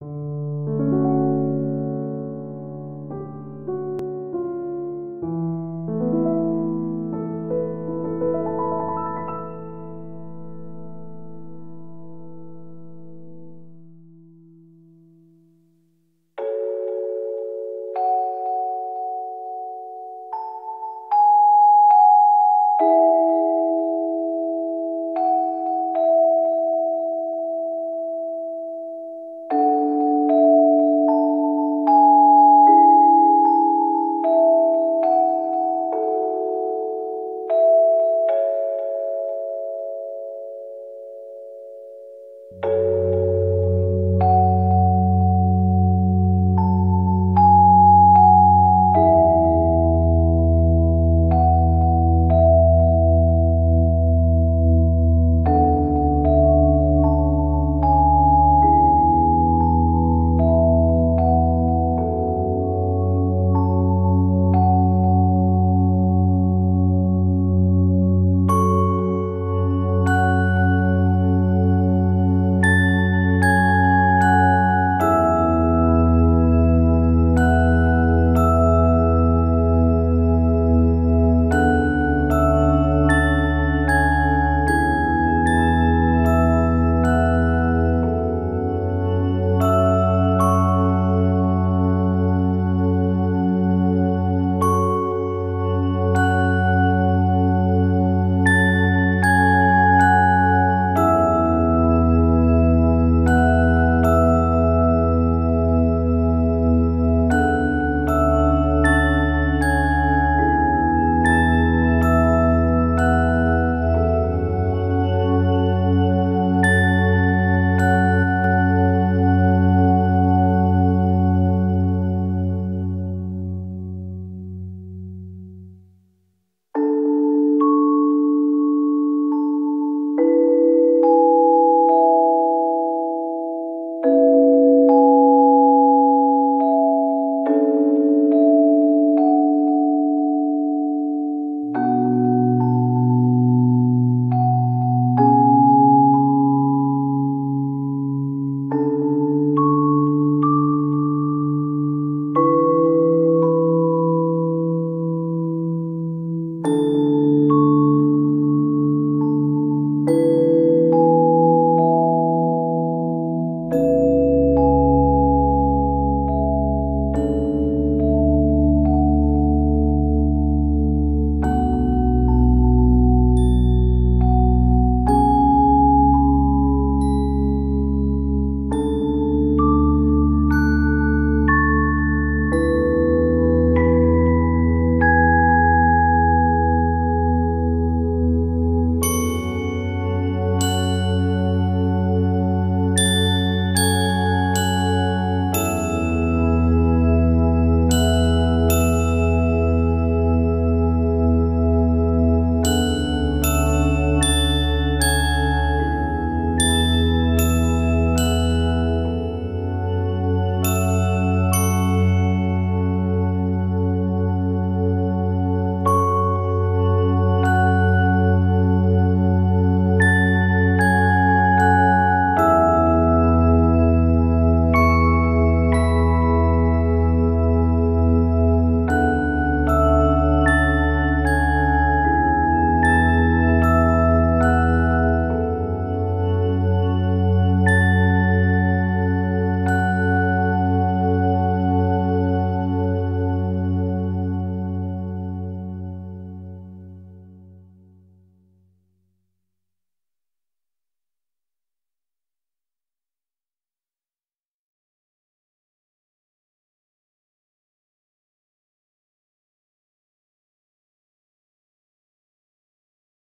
you